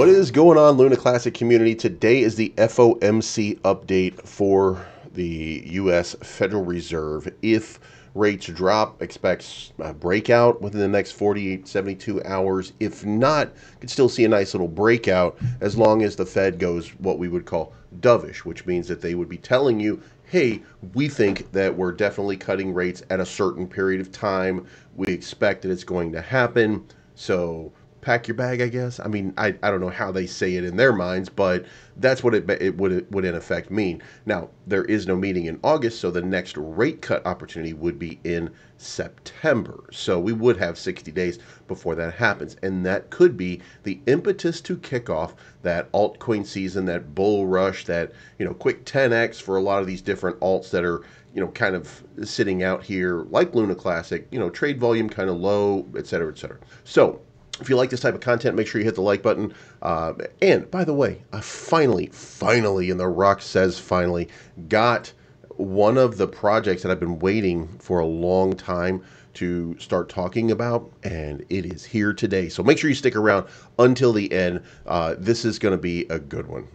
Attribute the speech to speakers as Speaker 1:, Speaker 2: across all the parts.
Speaker 1: What is going on, Luna Classic community? Today is the FOMC update for the U.S. Federal Reserve. If rates drop, expect a breakout within the next 48, 72 hours. If not, could still see a nice little breakout as long as the Fed goes what we would call dovish, which means that they would be telling you, hey, we think that we're definitely cutting rates at a certain period of time. We expect that it's going to happen. So pack your bag, I guess. I mean, I, I don't know how they say it in their minds, but that's what it, it would it would in effect mean. Now, there is no meeting in August, so the next rate cut opportunity would be in September. So we would have 60 days before that happens, and that could be the impetus to kick off that altcoin season, that bull rush, that you know quick 10x for a lot of these different alts that are you know kind of sitting out here like Luna Classic. You know, trade volume kind of low, et cetera, et cetera. So if you like this type of content, make sure you hit the like button. Uh, and by the way, I finally, finally, and The Rock says finally, got one of the projects that I've been waiting for a long time to start talking about, and it is here today. So make sure you stick around until the end. Uh, this is going to be a good one.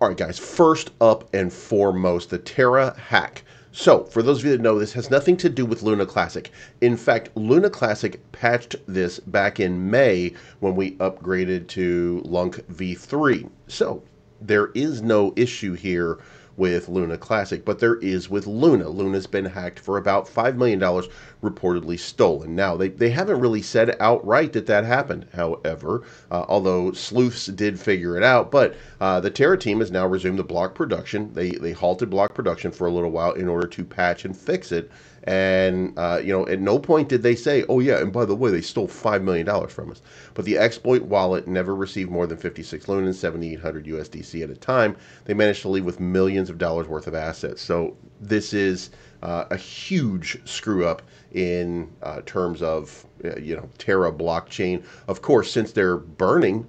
Speaker 1: All right, guys, first up and foremost, the Terra hack. So, for those of you that know, this has nothing to do with Luna Classic. In fact, Luna Classic patched this back in May when we upgraded to Lunk V3. So, there is no issue here with Luna Classic, but there is with Luna. Luna's been hacked for about $5 million, reportedly stolen. Now, they, they haven't really said outright that that happened, however, uh, although sleuths did figure it out. But uh, the Terra team has now resumed the block production. They, they halted block production for a little while in order to patch and fix it. And, uh, you know, at no point did they say, oh, yeah, and by the way, they stole $5 million from us. But the exploit wallet never received more than 56 Luna and 7,800 USDC at a time. They managed to leave with millions of dollars worth of assets. So this is uh, a huge screw up in uh, terms of, uh, you know, Terra blockchain. Of course, since they're burning,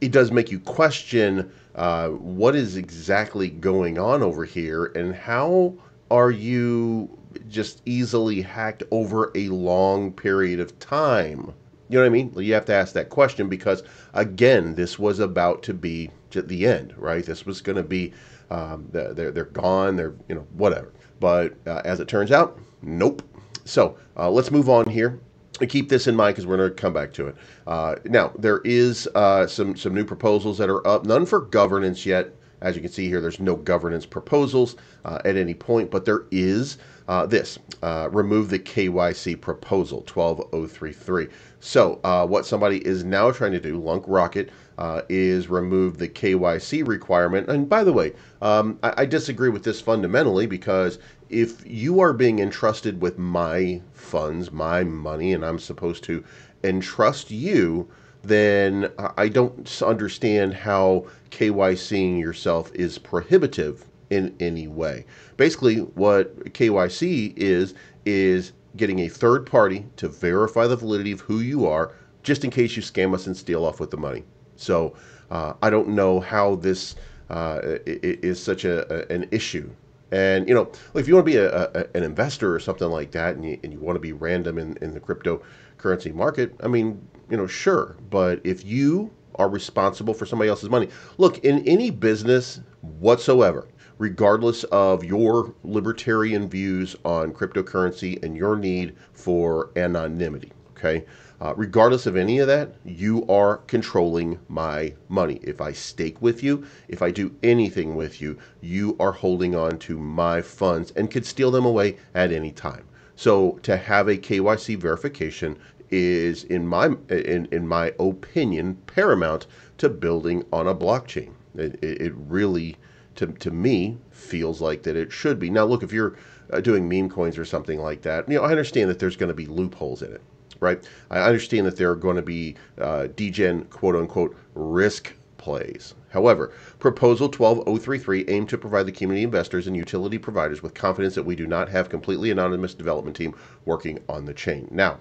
Speaker 1: it does make you question uh, what is exactly going on over here and how are you just easily hacked over a long period of time? You know what I mean? You have to ask that question because, again, this was about to be the end, right? This was going to be, um, they're, they're gone, they're, you know, whatever. But uh, as it turns out, nope. So uh, let's move on here. Keep this in mind because we're going to come back to it. Uh, now, there is uh, some, some new proposals that are up, none for governance yet. As you can see here, there's no governance proposals uh, at any point, but there is uh, this uh, remove the KYC proposal 12033. So, uh, what somebody is now trying to do, Lunk Rocket, uh, is remove the KYC requirement. And by the way, um, I, I disagree with this fundamentally because if you are being entrusted with my funds, my money, and I'm supposed to entrust you, then I don't understand how KYCing yourself is prohibitive in any way. Basically, what KYC is, is getting a third party to verify the validity of who you are, just in case you scam us and steal off with the money. So uh, I don't know how this uh, is such a, an issue. And you know, if you want to be a, a, an investor or something like that, and you, and you want to be random in, in the cryptocurrency market, I mean, you know, sure. But if you are responsible for somebody else's money, look in any business whatsoever, regardless of your libertarian views on cryptocurrency and your need for anonymity. Okay. Uh, regardless of any of that, you are controlling my money. If I stake with you, if I do anything with you, you are holding on to my funds and could steal them away at any time. So to have a KYC verification is, in my in, in my opinion, paramount to building on a blockchain. It, it really, to, to me, feels like that it should be. Now, look, if you're uh, doing meme coins or something like that, you know, I understand that there's going to be loopholes in it right? I understand that there are going to be uh, degen quote unquote risk plays. However, Proposal 12033 aimed to provide the community investors and utility providers with confidence that we do not have completely anonymous development team working on the chain. Now,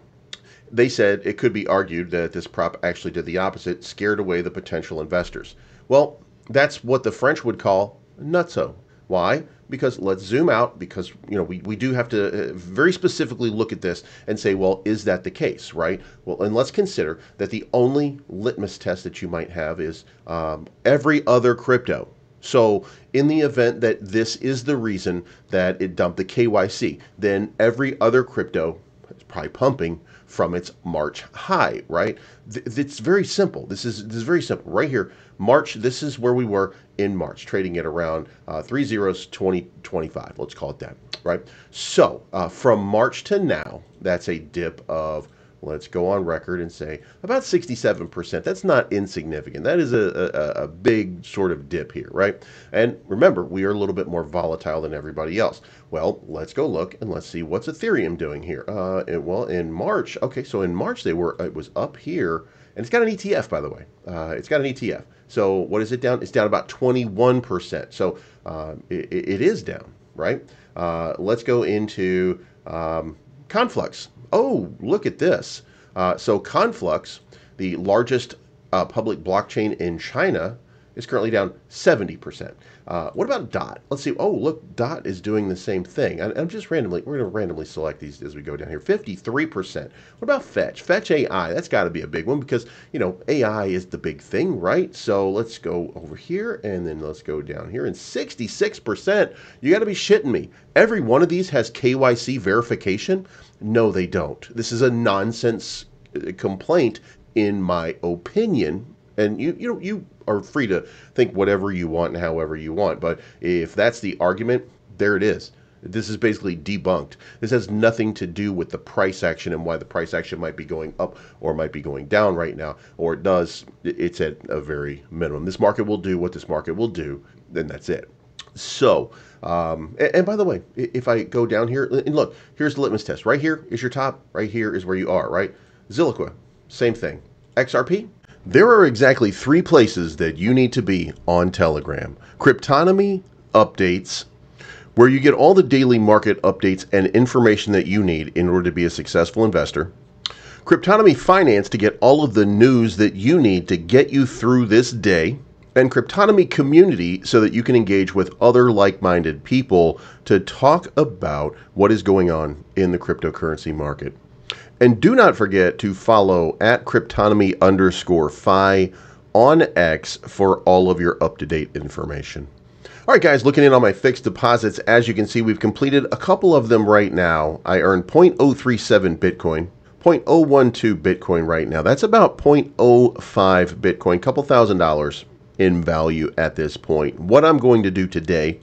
Speaker 1: they said it could be argued that this prop actually did the opposite, scared away the potential investors. Well, that's what the French would call nutso Why? Because let's zoom out because you know we, we do have to uh, very specifically look at this and say, well, is that the case, right? Well, and let's consider that the only litmus test that you might have is um, every other crypto. So, in the event that this is the reason that it dumped the KYC, then every other crypto is probably pumping from its March high, right? It's very simple. This is this is very simple. Right here, March, this is where we were in March, trading at around uh, three zeros, 2025. Let's call it that, right? So uh, from March to now, that's a dip of let's go on record and say about 67%. That's not insignificant. That is a, a, a, big sort of dip here, right? And remember, we are a little bit more volatile than everybody else. Well, let's go look and let's see what's Ethereum doing here. Uh, it, well, in March, okay, so in March they were, it was up here, and it's got an ETF, by the way. Uh, it's got an ETF. So what is it down? It's down about 21%. So uh, it, it is down, right? Uh, let's go into um, Conflux oh, look at this. Uh, so Conflux, the largest uh, public blockchain in China, is currently down 70%. Uh, what about DOT? Let's see. Oh, look, DOT is doing the same thing. I, am just randomly, we're going to randomly select these as we go down here. 53%. What about Fetch? Fetch AI, that's got to be a big one because, you know, AI is the big thing, right? So let's go over here and then let's go down here. And 66%, you got to be shitting me. Every one of these has KYC verification. No, they don't. This is a nonsense uh, complaint, in my opinion. And you, you know, you are free to think whatever you want and however you want. But if that's the argument, there it is. This is basically debunked. This has nothing to do with the price action and why the price action might be going up or might be going down right now, or it does. It's at a very minimum. This market will do what this market will do, then that's it. So, um, and, and, by the way, if I go down here, and look, here's the litmus test. Right here is your top. Right here is where you are, right? Zilliqa, same thing. XRP, there are exactly three places that you need to be on Telegram. Cryptonomy updates, where you get all the daily market updates and information that you need in order to be a successful investor. Cryptonomy Finance to get all of the news that you need to get you through this day and Cryptonomy community so that you can engage with other like minded people to talk about what is going on in the cryptocurrency market. And do not forget to follow at Cryptonomy underscore Fi on X for all of your up to date information. All right, guys, looking in on my fixed deposits, as you can see, we've completed a couple of them right now. I earned 0.037 Bitcoin, 0.012 Bitcoin right now. That's about 0.05 Bitcoin, couple thousand dollars in value at this point. What I'm going to do today,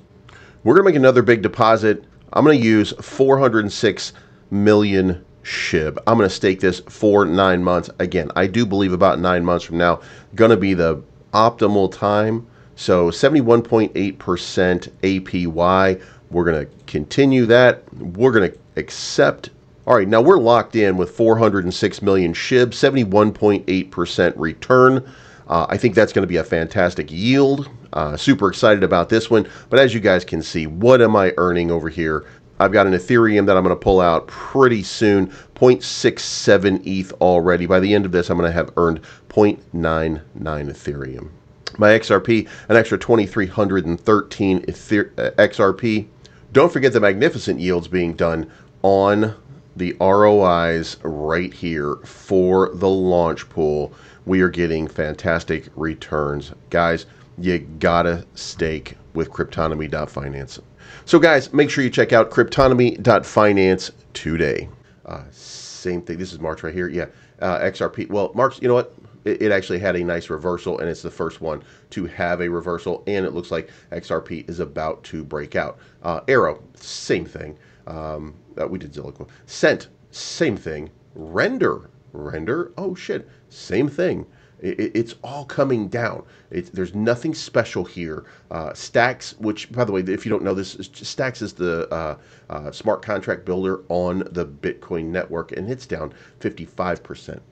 Speaker 1: we're going to make another big deposit. I'm going to use 406 million SHIB. I'm going to stake this for nine months. Again, I do believe about nine months from now, going to be the optimal time. So 71.8% APY. We're going to continue that. We're going to accept. All right, now we're locked in with 406 million SHIB, 71.8% return. Uh, I think that's going to be a fantastic yield. Uh, super excited about this one. But as you guys can see, what am I earning over here? I've got an Ethereum that I'm going to pull out pretty soon, 0.67 ETH already. By the end of this, I'm going to have earned 0.99 Ethereum. My XRP, an extra 2,313 Ether- uh, XRP. Don't forget the magnificent yields being done on the ROIs right here for the launch pool we are getting fantastic returns. Guys, you gotta stake with Cryptonomy.finance. So, guys, make sure you check out Cryptonomy.finance today. Uh, same thing. This is March right here. Yeah, uh, XRP. Well, March, you know what? It, it, actually had a nice reversal, and it's the first one to have a reversal. And it looks like XRP is about to break out. Uh, Arrow, same thing. Um, uh, we did Zilliqa. Cent, same thing. Render, render. Oh shit, same thing. It, it's all coming down. It, there's nothing special here. Uh, Stacks, which by the way, if you don't know this, Stacks is the uh, uh, smart contract builder on the Bitcoin network, and it's down 55 percent.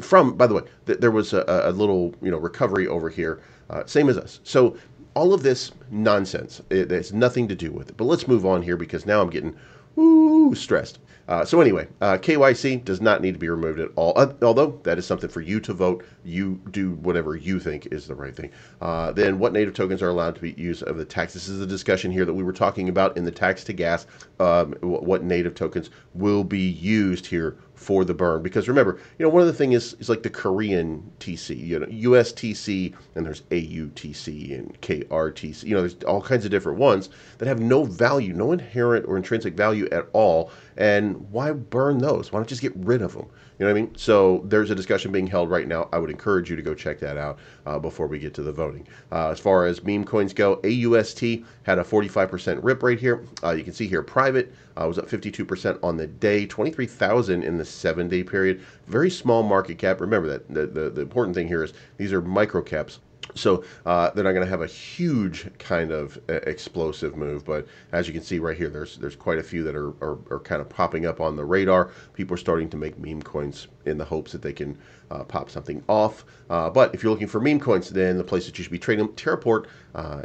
Speaker 1: From by the way, th- there was a, a, little you know recovery over here, uh, same as us. So all of this nonsense. It, has nothing to do with it. But let's move on here because now I'm getting Ooh, stressed. Uh, so anyway, uh, KYC does not need to be removed at all. Uh, although that is something for you to vote. You do whatever you think is the right thing. Uh, then what native tokens are allowed to be used of the tax? This is a discussion here that we were talking about in the tax to gas. Um, what native tokens will be used here for the burn because remember you know one of the things is, is like the korean tc you know ustc and there's autc and krtc you know there's all kinds of different ones that have no value no inherent or intrinsic value at all and why burn those why not just get rid of them you know what I mean? So there's a discussion being held right now. I would encourage you to go check that out uh, before we get to the voting. Uh, as far as meme coins go, AUST had a 45% rip rate here. Uh, you can see here, private uh, was up 52% on the day, 23,000 in the seven day period. Very small market cap. Remember that the, the, the important thing here is these are micro caps. So uh, they're not going to have a huge kind of uh, explosive move, but as you can see right here, there's there's quite a few that are, are, are, kind of popping up on the radar. People are starting to make meme coins in the hopes that they can uh, pop something off. Uh, but if you're looking for meme coins, then the place that you should be trading them, Terraport uh,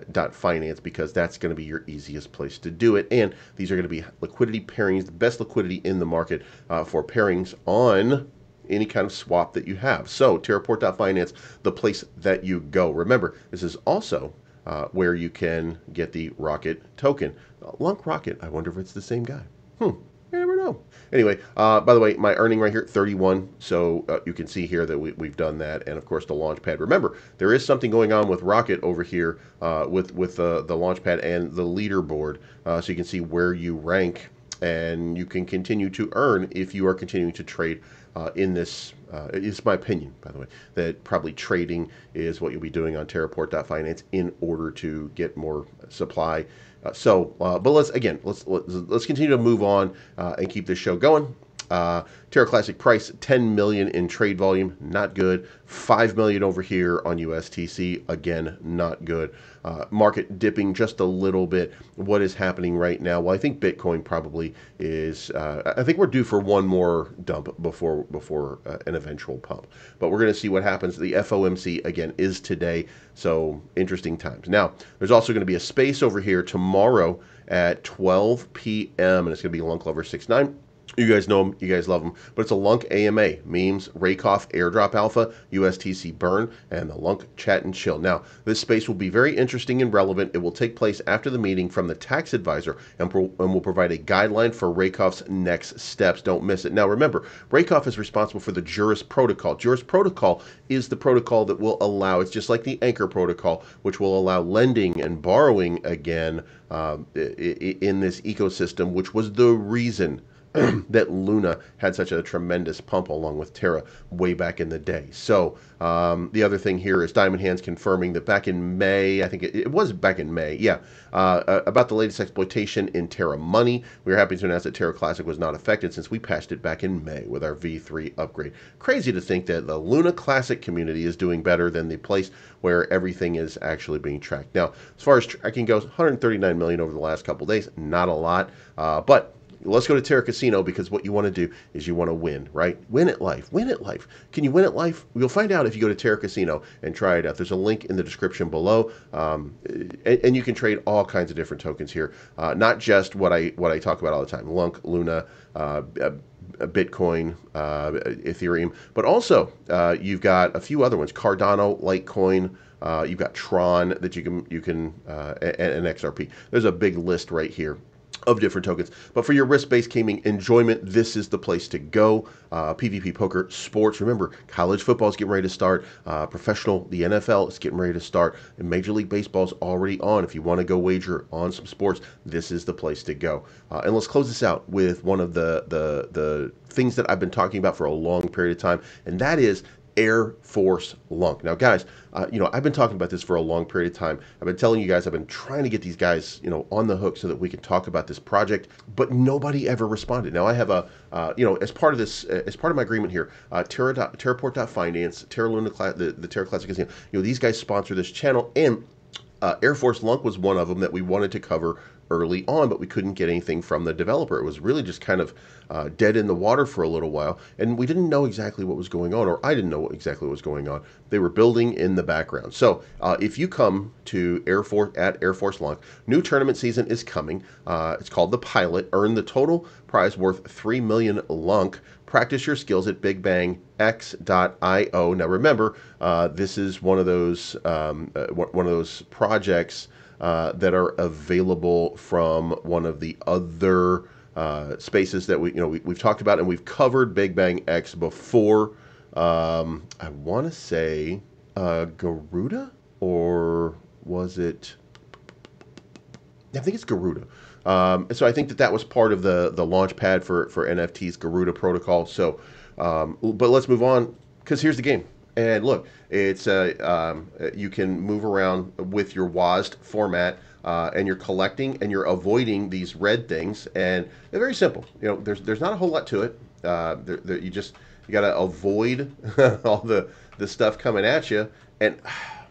Speaker 1: because that's going to be your easiest place to do it. And these are going to be liquidity pairings, the best liquidity in the market uh, for pairings on any kind of swap that you have. So Terraport.finance, the place that you go. Remember, this is also uh, where you can get the Rocket token. Lunk Rocket, I wonder if it's the same guy. Hmm, you never know. Anyway, uh, by the way, my earning right here, 31. So uh, you can see here that we, have done that. And of course, the Launchpad. Remember, there is something going on with Rocket over here uh, with, with uh, the Launchpad and the leaderboard. Uh, so you can see where you rank and you can continue to earn if you are continuing to trade uh, in this. Uh, it's my opinion, by the way, that probably trading is what you'll be doing on Terraport.finance in order to get more supply. Uh, so, uh, but let's again, let's, let's let's continue to move on uh, and keep this show going. Uh, Terra Classic price 10 million in trade volume, not good. 5 million over here on USTC, again, not good. Uh, market dipping just a little bit. What is happening right now? Well, I think Bitcoin probably is. Uh, I think we're due for one more dump before before uh, an eventual pump. But we're going to see what happens. The FOMC again is today, so interesting times. Now, there's also going to be a space over here tomorrow at 12 p.m. and it's going to be Lunk Lover 69. You guys know them, you guys love them, but it's a Lunk AMA, memes, Rakoff airdrop alpha, USTC burn, and the Lunk chat and chill. Now, this space will be very interesting and relevant. It will take place after the meeting from the tax advisor and, pro- and will provide a guideline for Rakoff's next steps. Don't miss it. Now, remember, Rakoff is responsible for the Juris protocol. Juris protocol is the protocol that will allow, it's just like the Anchor protocol, which will allow lending and borrowing again um, in this ecosystem, which was the reason that Luna had such a tremendous pump along with Terra way back in the day. So um, the other thing here is Diamond Hands confirming that back in May, I think it, it was back in May, yeah, uh, uh, about the latest exploitation in Terra Money. We are happy to announce that Terra Classic was not affected since we patched it back in May with our V3 upgrade. Crazy to think that the Luna Classic community is doing better than the place where everything is actually being tracked. Now, as far as tracking goes, 139 million over the last couple days, not a lot, uh, but let's go to Terra Casino because what you want to do is you want to win, right? Win at life. Win at life. Can you win at life? You'll find out if you go to Terra Casino and try it out. There's a link in the description below, um, and, and, you can trade all kinds of different tokens here, uh, not just what I what I talk about all the time: Lunk, Luna. Uh, Bitcoin, uh, Ethereum, but also uh, you've got a few other ones: Cardano, Litecoin. Uh, you've got Tron that you can you can uh, and, and XRP. There's a big list right here of different tokens. But for your risk-based gaming enjoyment, this is the place to go. Uh, PvP poker, sports. Remember, college football is getting ready to start. Uh, professional, the NFL is getting ready to start. And Major League Baseball is already on. If you want to go wager on some sports, this is the place to go. Uh, and let's close this out with one of the the the things that I've been talking about for a long period of time, and that is Air Force Lunk. Now, guys, uh, you know, I've been talking about this for a long period of time. I've been telling you guys, I've been trying to get these guys, you know, on the hook so that we can talk about this project, but nobody ever responded. Now, I have a, uh, you know, as part of this, uh, as part of my agreement here, uh, Terra, Terraport.finance, Terra Luna, the, the Terra Classic Casino, you know, these guys sponsor this channel, and uh, Air Force Lunk was one of them that we wanted to cover early on, but we couldn't get anything from the developer. It was really just kind of uh, dead in the water for a little while, and we didn't know exactly what was going on, or I didn't know exactly what was going on. They were building in the background. So uh, if you come to Air Force at Air Force Lunk, new tournament season is coming. Uh, it's called the Pilot. Earn the total prize worth three million lunk. Practice your skills at BigBangX.io. Now remember, uh, this is one of those um, uh, one of those projects uh, that are available from one of the other uh, spaces that we you know we, have talked about and we've covered Big Bang X before. Um, I want to say uh, Garuda or was it? I think it's Garuda. Um, so I think that that was part of the the launch pad for for NFT's Garuda protocol. So, um, but let's move on because here's the game. And look, it's uh, um, you can move around with your WASD format, uh, and you're collecting and you're avoiding these red things, and they're very simple. You know, there's there's not a whole lot to it. Uh, you just you got to avoid all the the stuff coming at you, and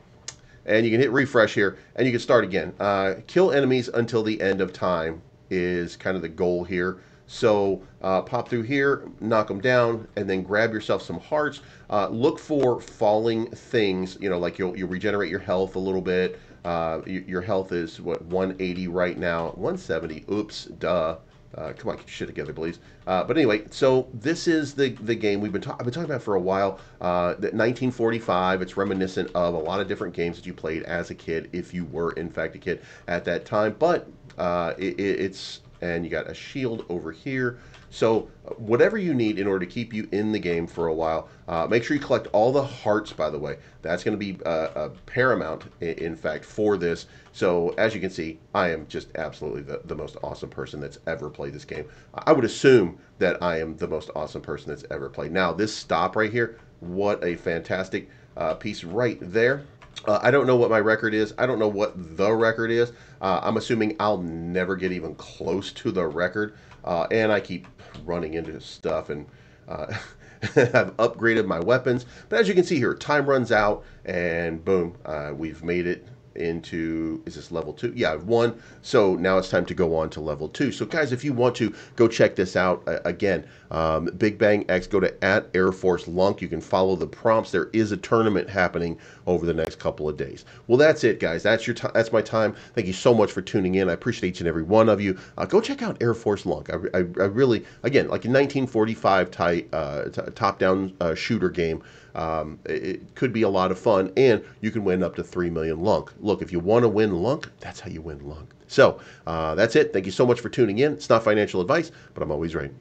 Speaker 1: and you can hit refresh here, and you can start again. Uh, kill enemies until the end of time is kind of the goal here. So uh, pop through here, knock them down, and then grab yourself some hearts. Uh, look for falling things, you know, like you'll, you'll regenerate your health a little bit. Uh, your health is, what, 180 right now. 170, oops, duh. Uh, come on, get your shit together, please. Uh, but anyway, so this is the the game we've been ta- I've been talking about for a while. Uh, 1945. It's reminiscent of a lot of different games that you played as a kid, if you were in fact a kid at that time. But uh, it, it's and you got a shield over here. So whatever you need in order to keep you in the game for a while, uh, make sure you collect all the hearts, by the way. That's going to be uh, paramount, in fact, for this. So as you can see, I am just absolutely the, the most awesome person that's ever played this game. I would assume that I am the most awesome person that's ever played. Now, this stop right here, what a fantastic uh, piece right there. Uh, I don't know what my record is. I don't know what the record is. Uh, I'm assuming I'll never get even close to the record. Uh, and I keep running into stuff and uh, I've upgraded my weapons. But as you can see here, time runs out and boom, uh, we've made it into is this level two? Yeah one. So now it's time to go on to level two. So guys if you want to go check this out uh, again um, big bang x go to at air force lunk. You can follow the prompts. There is a tournament happening over the next couple of days. Well that's it guys. That's your time that's my time. Thank you so much for tuning in. I appreciate each and every one of you. Uh, go check out air force lunk. I, I, I really again like a 1945 type uh, top down uh, shooter game um, it could be a lot of fun, and you can win up to 3 million lunk. Look, if you want to win lunk, that's how you win lunk. So uh, that's it. Thank you so much for tuning in. It's not financial advice, but I'm always right.